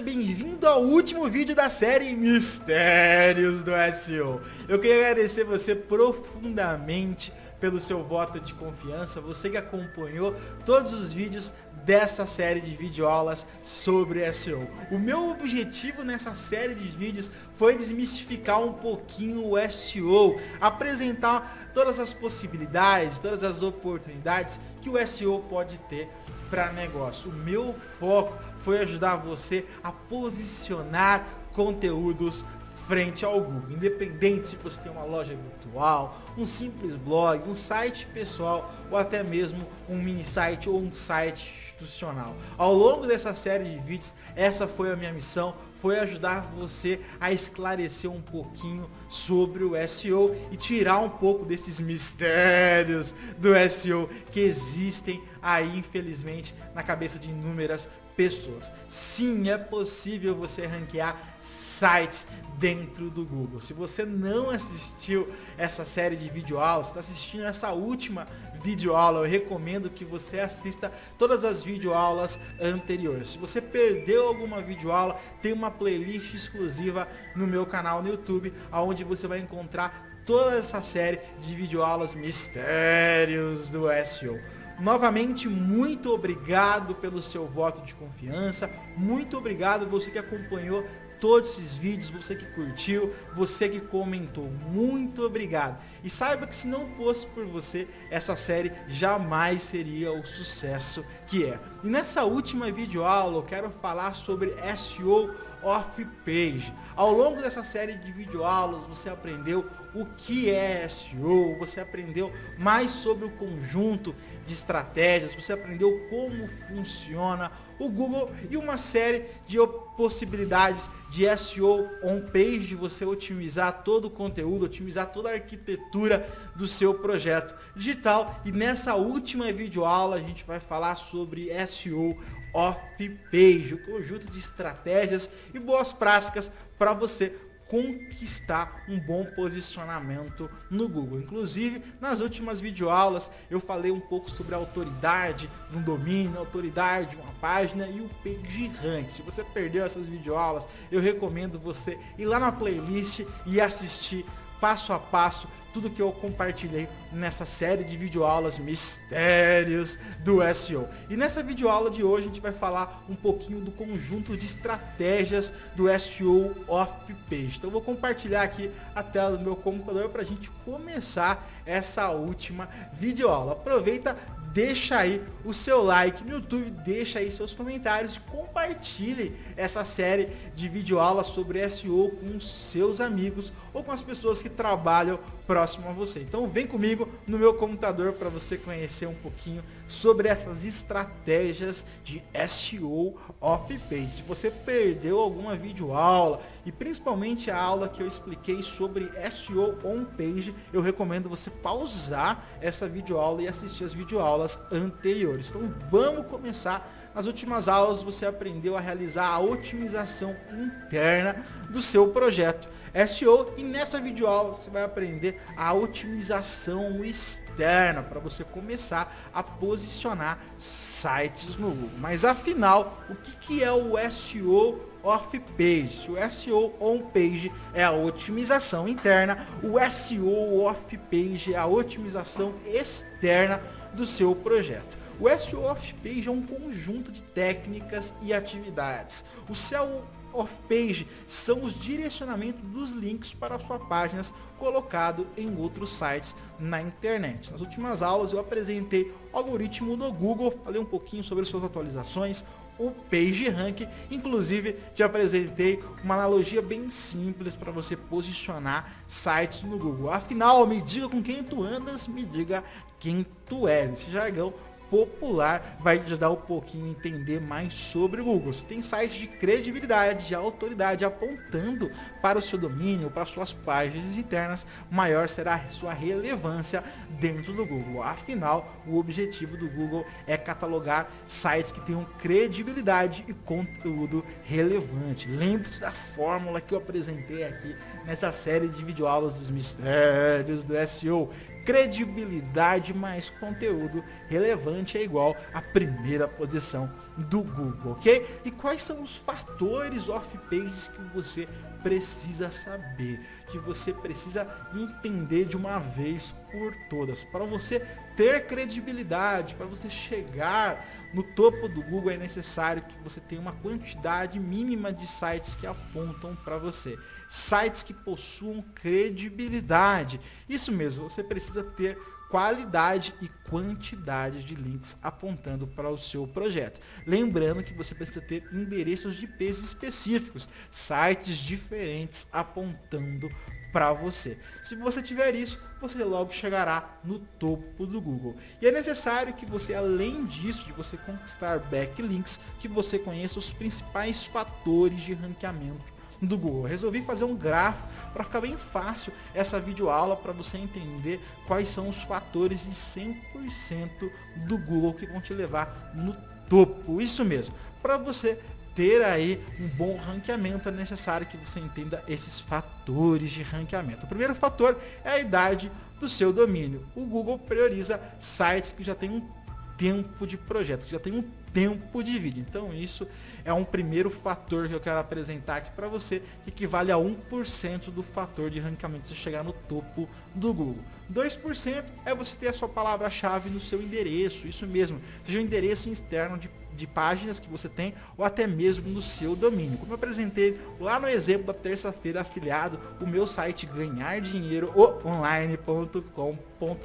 seja bem-vindo ao último vídeo da série Mistérios do SEO. Eu queria agradecer você profundamente pelo seu voto de confiança, você que acompanhou todos os vídeos dessa série de videoaulas sobre SEO. O meu objetivo nessa série de vídeos foi desmistificar um pouquinho o SEO, apresentar todas as possibilidades, todas as oportunidades que o SEO pode ter para negócio. O meu foco foi ajudar você a posicionar conteúdos frente ao Google, independente se você tem uma loja virtual, um simples blog, um site pessoal ou até mesmo um mini site ou um site institucional. Ao longo dessa série de vídeos, essa foi a minha missão, foi ajudar você a esclarecer um pouquinho sobre o SEO e tirar um pouco desses mistérios do SEO que existem aí, infelizmente, na cabeça de inúmeras pessoas. Sim, é possível você ranquear sites dentro do Google. Se você não assistiu essa série de videoaulas, está assistindo essa última videoaula, eu recomendo que você assista todas as videoaulas anteriores. Se você perdeu alguma videoaula, tem uma playlist exclusiva no meu canal no YouTube, onde você vai encontrar toda essa série de videoaulas mistérios do SEO. Novamente, muito obrigado pelo seu voto de confiança. Muito obrigado você que acompanhou todos esses vídeos, você que curtiu, você que comentou. Muito obrigado. E saiba que se não fosse por você, essa série jamais seria o sucesso que é. E nessa última videoaula eu quero falar sobre SEO off-page. Ao longo dessa série de videoaulas você aprendeu o que é SEO, você aprendeu mais sobre o conjunto de estratégias, você aprendeu como funciona o Google e uma série de possibilidades de SEO on-page, de você otimizar todo o conteúdo, otimizar toda a arquitetura do seu projeto digital. E nessa última videoaula a gente vai falar sobre SEO off-page, o conjunto de estratégias e boas práticas para você conquistar um bom posicionamento no Google. Inclusive, nas últimas videoaulas eu falei um pouco sobre a autoridade no domínio, a autoridade de uma página e o PageRank. Se você perdeu essas videoaulas, eu recomendo você ir lá na playlist e assistir passo a passo tudo que eu compartilhei nessa série de videoaulas Mistérios do SEO. E nessa videoaula de hoje a gente vai falar um pouquinho do conjunto de estratégias do SEO off-page. Então eu vou compartilhar aqui a tela do meu computador para a gente começar essa última videoaula. Aproveita, deixa aí o seu like no YouTube, deixa aí seus comentários, compartilhe essa série de videoaulas sobre SEO com seus amigos ou com as pessoas que trabalham próximo a você. Então vem comigo no meu computador para você conhecer um pouquinho sobre essas estratégias de SEO off-page. Se você perdeu alguma videoaula e principalmente a aula que eu expliquei sobre SEO on-page, eu recomendo você pausar essa videoaula e assistir as videoaulas anteriores. Então vamos começar nas últimas aulas você aprendeu a realizar a otimização interna do seu projeto SEO e nessa videoaula você vai aprender a otimização externa para você começar a posicionar sites no Google. Mas afinal, o que, que é o SEO off-page. O SEO on-page é a otimização interna, o SEO off-page é a otimização externa do seu projeto. O SEO off-page é um conjunto de técnicas e atividades. O SEO off-page são os direcionamentos dos links para suas páginas colocado em outros sites na internet. Nas últimas aulas eu apresentei o algoritmo do Google, falei um pouquinho sobre suas atualizações, o PageRank. Inclusive, te apresentei uma analogia bem simples para você posicionar sites no Google. Afinal, me diga com quem tu andas, me diga quem tu és. Esse jargão popular vai te ajudar um pouquinho a entender mais sobre o Google. Você tem sites de credibilidade, de autoridade apontando para o seu domínio, para suas páginas internas, maior será a sua relevância dentro do Google. Afinal, o objetivo do Google é catalogar sites que tenham credibilidade e conteúdo relevante. Lembre-se da fórmula que eu apresentei aqui nessa série de videoaulas dos mistérios do SEO credibilidade mais conteúdo relevante é igual à primeira posição do Google, ok? E quais são os fatores off-page que você precisa saber, que você precisa entender de uma vez por todas. Para você ter credibilidade, para você chegar no topo do Google, é necessário que você tenha uma quantidade mínima de sites que apontam para você. Sites que possuam credibilidade. Isso mesmo, você precisa ter qualidade e quantidade de links apontando para o seu projeto. Lembrando que você precisa ter endereços de IPs específicos, sites diferentes apontando para você. Se você tiver isso, você logo chegará no topo do Google. E é necessário que você, além disso, de você conquistar backlinks, que você conheça os principais fatores de ranqueamento do Google. Resolvi fazer um gráfico para ficar bem fácil essa videoaula para você entender quais são os fatores de 100% do Google que vão te levar no topo. Isso mesmo. Para você ter aí um bom ranqueamento é necessário que você entenda esses fatores de ranqueamento. O primeiro fator é a idade do seu domínio. O Google prioriza sites que já têm um tempo de projeto, que já tem um tempo de vídeo. Então isso é um primeiro fator que eu quero apresentar aqui para você, que equivale a 1% do fator de ranqueamento de chegar no topo do Google. 2% é você ter a sua palavra-chave no seu endereço, isso mesmo, seja um endereço externo de de páginas que você tem ou até mesmo no seu domínio. Como eu apresentei lá no exemplo da terça-feira afiliado, o meu site ganhardinheiroonline.com.br. Então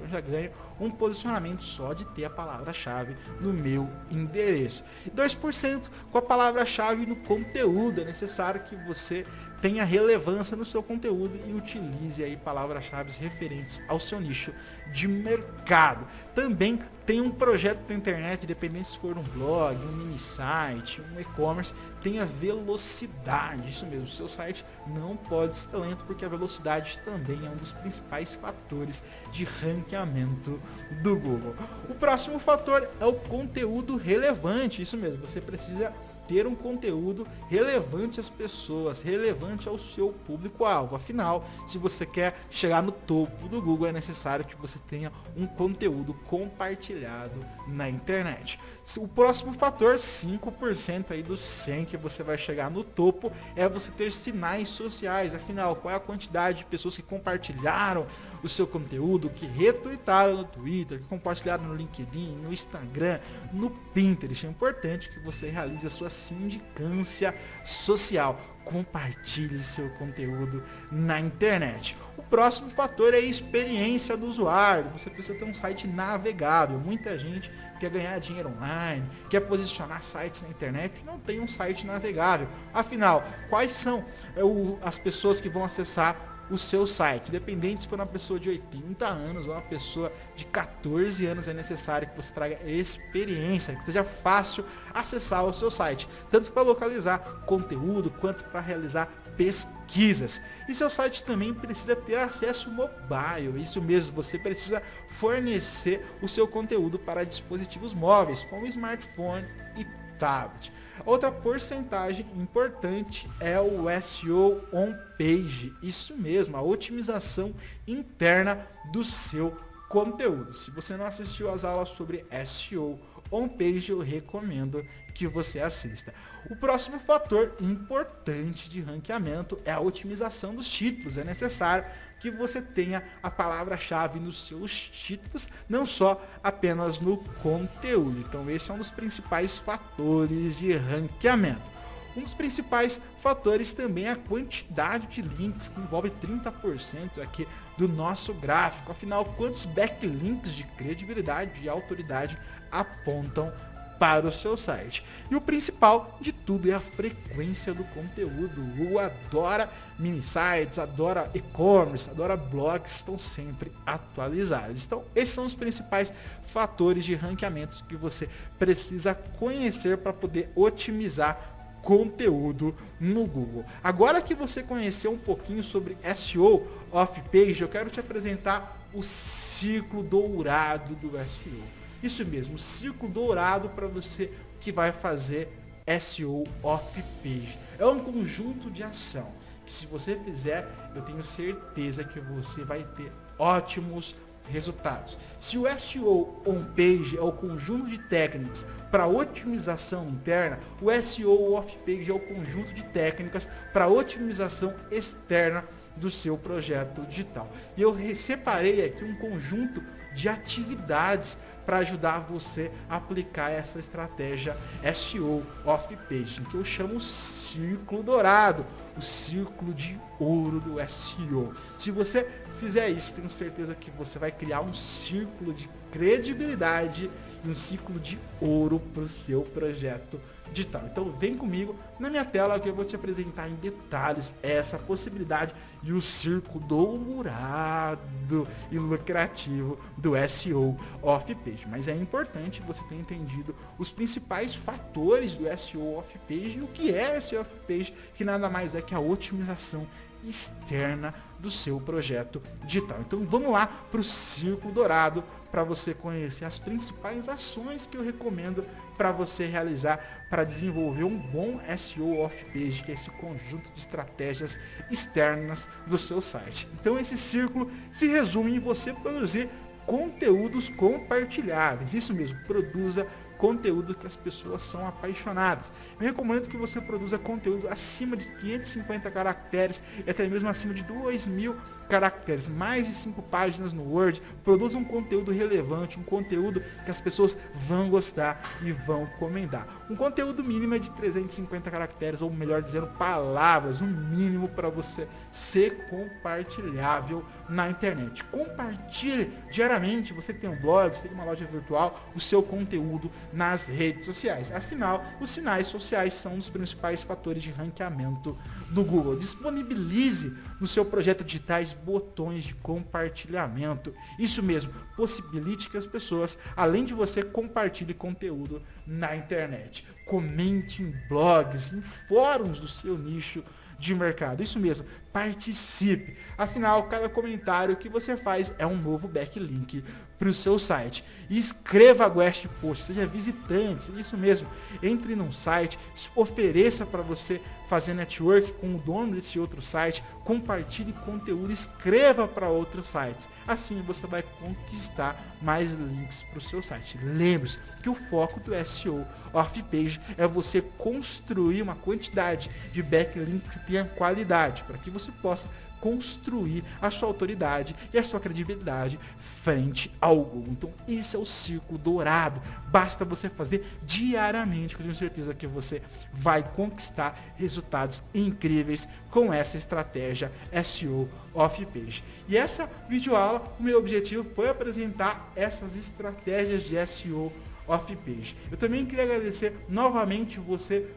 eu já ganho um posicionamento só de ter a palavra-chave no meu endereço. 2% com a palavra-chave no conteúdo. É necessário que você tenha relevância no seu conteúdo e utilize aí palavras-chave referentes ao seu nicho de mercado. Também tem um projeto na internet, independente se for um blog, um mini site, um e-commerce, tenha velocidade. Isso mesmo, seu site não pode ser lento porque a velocidade também é um dos principais fatores de ranqueamento do Google. O próximo fator é o conteúdo relevante. Isso mesmo, você precisa ter um conteúdo relevante às pessoas, relevante ao seu público-alvo. Afinal, se você quer chegar no topo do Google, é necessário que você tenha um conteúdo compartilhado na internet. O próximo fator, 5% aí dos 100 que você vai chegar no topo, é você ter sinais sociais. Afinal, qual é a quantidade de pessoas que compartilharam o seu conteúdo, que retweetaram no Twitter, que compartilharam no LinkedIn, no Instagram, no Pinterest. É importante que você realize a sua sindicância social. Compartilhe seu conteúdo na internet. O próximo fator é a experiência do usuário. Você precisa ter um site navegável. Muita gente quer ganhar dinheiro online, quer posicionar sites na internet, não tem um site navegável. Afinal, quais são é, as pessoas que vão acessar o seu site. Independente se for uma pessoa de 80 anos ou uma pessoa de 14 anos, é necessário que você traga experiência, que seja fácil acessar o seu site, tanto para localizar conteúdo quanto para realizar pesquisas. E seu site também precisa ter acesso mobile. Isso mesmo, você precisa fornecer o seu conteúdo para dispositivos móveis, como smartphone e tablet. Outra porcentagem importante é o SEO on page. Isso mesmo, a otimização interna do seu conteúdo. Se você não assistiu às aulas sobre SEO on page, eu recomendo que você assista. O próximo fator importante de ranqueamento é a otimização dos títulos. É necessário que você tenha a palavra-chave nos seus títulos, não só apenas no conteúdo. Então esse é um dos principais fatores de ranqueamento. Um dos principais fatores também é a quantidade de links, que envolve 30% aqui do nosso gráfico. Afinal, quantos backlinks de credibilidade e autoridade apontam para o seu site. E o principal de tudo é a frequência do conteúdo. O adora mini sites, adora e-commerce, adora blogs, estão sempre atualizados. Então, esses são os principais fatores de ranqueamento que você precisa conhecer para poder otimizar conteúdo no Google. Agora que você conheceu um pouquinho sobre SEO off-page, eu quero te apresentar o ciclo dourado do SEO. Isso mesmo, círculo dourado para você que vai fazer SEO off-page. É um conjunto de ação que se você fizer, eu tenho certeza que você vai ter ótimos resultados. Se o SEO on-page é o conjunto de técnicas para otimização interna, o SEO off-page é o conjunto de técnicas para otimização externa do seu projeto digital. E eu separei aqui um conjunto de atividades para ajudar você a aplicar essa estratégia SEO off-page, que eu chamo círculo dourado, o círculo de ouro do SEO. Se você fizer isso, tenho certeza que você vai criar um círculo de credibilidade e um ciclo de ouro para o seu projeto digital. Então vem comigo na minha tela que eu vou te apresentar em detalhes essa possibilidade e o circo dourado e lucrativo do SEO off-page. Mas é importante você ter entendido os principais fatores do SEO off-page e o que é SEO off-page, que nada mais é que a otimização externa do seu projeto digital. Então vamos lá para o Círculo Dourado para você conhecer as principais ações que eu recomendo para você realizar para desenvolver um bom SEO off-page, que é esse conjunto de estratégias externas do seu site. Então esse círculo se resume em você produzir conteúdos compartilháveis. Isso mesmo, produza conteúdo que as pessoas são apaixonadas. Eu recomendo que você produza conteúdo acima de 550 caracteres e até mesmo acima de 2.000 caracteres, mais de 5 páginas no Word. Produza um conteúdo relevante, um conteúdo que as pessoas vão gostar e vão comentar. Um conteúdo mínimo é de 350 caracteres, ou melhor dizendo, palavras, um mínimo para você ser compartilhável na internet. Compartilhe diariamente, você que tem um blog, você tem uma loja virtual, o seu conteúdo nas redes sociais. Afinal, os sinais sociais são um dos principais fatores de ranqueamento do Google. Disponibilize no seu projeto digitais botões de compartilhamento. Isso mesmo, possibilite que as pessoas, além de você, compartilhe conteúdo na internet. Comente em blogs, em fóruns do seu nicho de mercado. Isso mesmo, participe. Afinal, cada comentário que você faz é um novo backlink para o seu site. E escreva a Guest Post, seja visitante, isso mesmo. Entre num site, ofereça para você fazer network com o dono desse outro site, compartilhe conteúdo, escreva para outros sites. Assim você vai conquistar mais links para o seu site. Lembre-se que o foco do SEO off-page é você construir uma quantidade de backlinks que tenha qualidade, para que você possa construir a sua autoridade e a sua credibilidade frente ao Google. Então, esse é o círculo dourado. Basta você fazer diariamente, que eu tenho certeza que você vai conquistar resultados incríveis com essa estratégia SEO off-page. E essa videoaula, o meu objetivo foi apresentar essas estratégias de SEO off-page. Eu também queria agradecer novamente você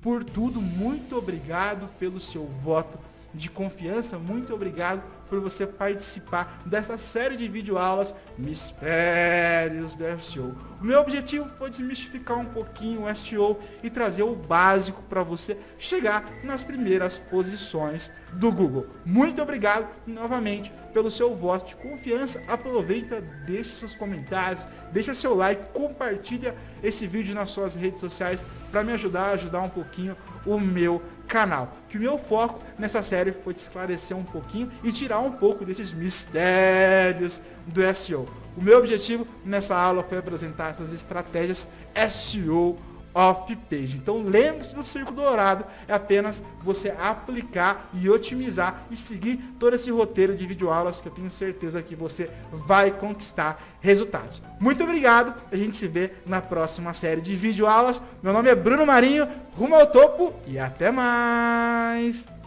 por tudo. Muito obrigado pelo seu voto de confiança. Muito obrigado por você participar dessa série de videoaulas Mistérios do SEO. O meu objetivo foi desmistificar um pouquinho o SEO e trazer o básico para você chegar nas primeiras posições do Google. Muito obrigado novamente pelo seu voto de confiança. Aproveita, deixe seus comentários, deixa seu like, compartilha esse vídeo nas suas redes sociais para me ajudar a ajudar um pouquinho o meu canal. Que o meu foco nessa série foi te esclarecer um pouquinho e tirar um pouco desses mistérios do SEO. O meu objetivo nessa aula foi apresentar essas estratégias SEO off-page. Então lembre-se do Círculo Dourado, é apenas você aplicar e otimizar e seguir todo esse roteiro de videoaulas que eu tenho certeza que você vai conquistar resultados. Muito obrigado, a gente se vê na próxima série de videoaulas. Meu nome é Bruno Marinho, rumo ao topo e até mais!